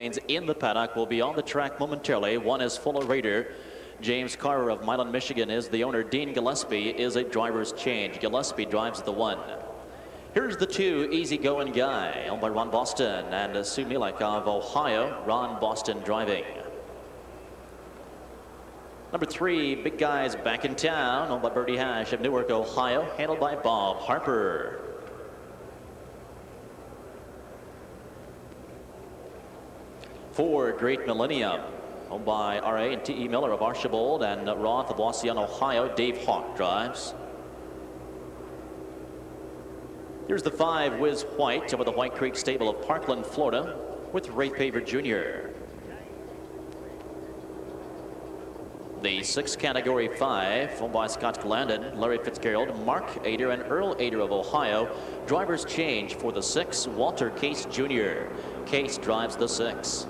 in the paddock will be on the track momentarily. One is Fuller Raider. James Carver of Milan, Michigan is the owner. Dean Gillespie is a driver's change. Gillespie drives the one. Here's the two, easygoing guy, owned by Ron Boston and Sue Milek of Ohio. Ron Boston driving. Number three, big guys back in town, owned by Bertie Hash of Newark, Ohio, handled by Bob Harper. For Great Millennium. Owned by R.A. and T.E. Miller of Archbold and Roth of Wauseon, Ohio. Dave Hawk drives. Here's the five, Wiz White, over the White Creek Stable of Parkland, Florida, with Ray Paver Jr. The six category five, owned by Scott Glandon, Larry Fitzgerald, Mark Ader, and Earl Ader of Ohio. Drivers change for the six, Walter Case Jr. Case drives the six.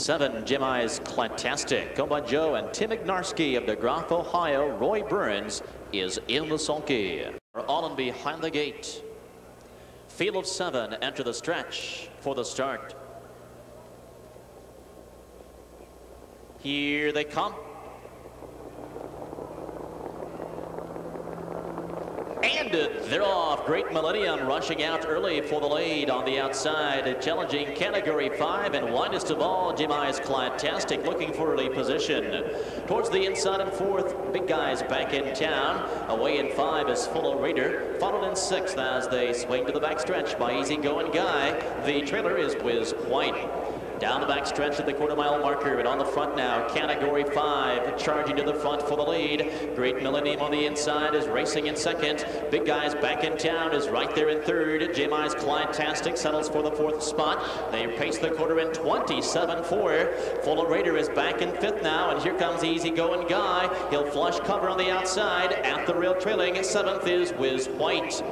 Seven, Eyes Clantastic. By Joe and Tim Ignarski of DeGraff, Ohio. Roy Burns is in the sulky. All in behind the gate. Field of seven enter the stretch for the start. Here they come. They're off. Great Millennium rushing out early for the lead on the outside. Challenging category five and widest of all, Eyes Clantastic looking for early position. Towards the inside and fourth, big guys back in town. Away in five is Fuller Raider. Followed in sixth as they swing to the backstretch by Easy Going Guy. The trailer is Whiz White. Down the back stretch at the quarter mile marker, but on the front now, category five, charging to the front for the lead. Great Millennium on the inside is racing in second. Big Guys back in town is right there in third. Jim Eyes Clantastic settles for the fourth spot. They pace the quarter in 27-4. Fuller Raider is back in fifth now, and here comes Easy Going Guy. He'll flush cover on the outside. At the rail trailing, seventh is Whiz White.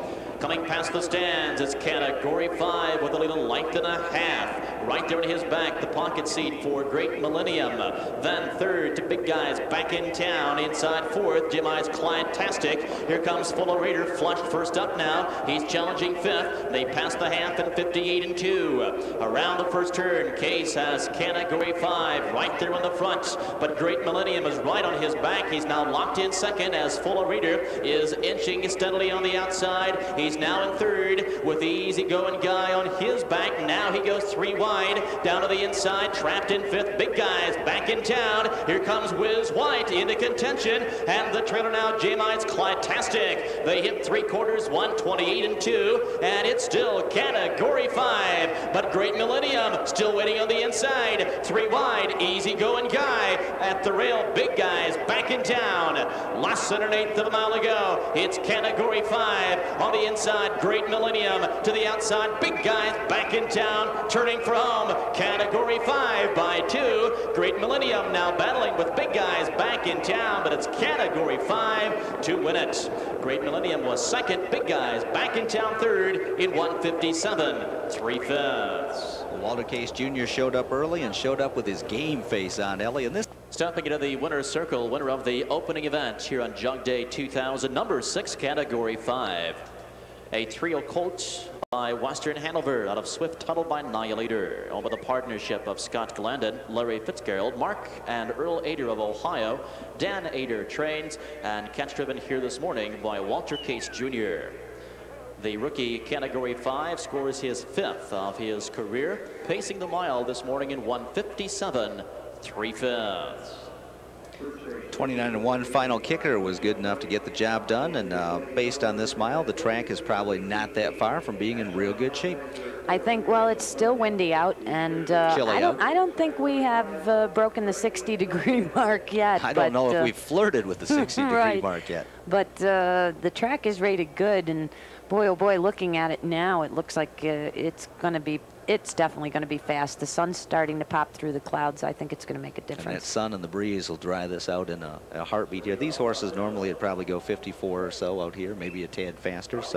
Coming past the stands, it's category five with a little length and a half. Right there in his back, the pocket seat for Great Millennium. Then third to Big Guys back in town. Inside fourth, Jim Eyes Clantastic. Here comes Fuller Raider, flushed first up now. He's challenging fifth. They pass the half in 58 and two. Around the first turn, Case has category five right there in the front. But Great Millennium is right on his back. He's now locked in second as Fuller Raider is inching steadily on the outside. He's now in third with the easy going guy on his back. Now he goes three wide down to the inside, trapped in fifth. Big guys back in town. Here comes Whiz White into contention, and the trailer now, J-Mine's Clytastic. They hit three quarters, 128 and two, and it's still category five. But Great Millennium still waiting on the inside. Three wide, easy going guy at the rail. Big guys back in town. Less than an eighth of a mile ago. It's category five on the inside. Great Millennium to the outside. Big guys back in town, turning for home. Category 5 by 2. Great Millennium now battling with big guys back in town, but it's Category 5 to win it. Great Millennium was second. Big guys back in town third in 157, 3 fifths. Walter Case Jr. showed up early and showed up with his game face on, Ellie. And this Stepping into the winner's circle, winner of the opening event here on Jug Day 2000, number six, category five. A trio colt by Western Hanover out of Swift Tuttle by Annihilator. Over the partnership of Scott Glandon, Larry Fitzgerald, Mark and Earl Ader of Ohio, Dan Ader trains, and catch driven here this morning by Walter Case Jr. The rookie category five scores his fifth of his career, pacing the mile this morning in 157, three fifths. 29 and 1 final kicker was good enough to get the job done and uh, based on this mile the track is probably not that far from being in real good shape I think well it's still windy out and uh, I don't out. I don't think we have uh, broken the 60 degree mark yet I don't but, know if uh, we've flirted with the 60 right. degree mark yet but uh, the track is rated good and boy oh boy looking at it now it looks like uh, it's going to be it's definitely going to be fast. The sun's starting to pop through the clouds. I think it's going to make a difference. And that sun and the breeze will dry this out in a, a heartbeat here. These horses normally would probably go 54 or so out here, maybe a tad faster. So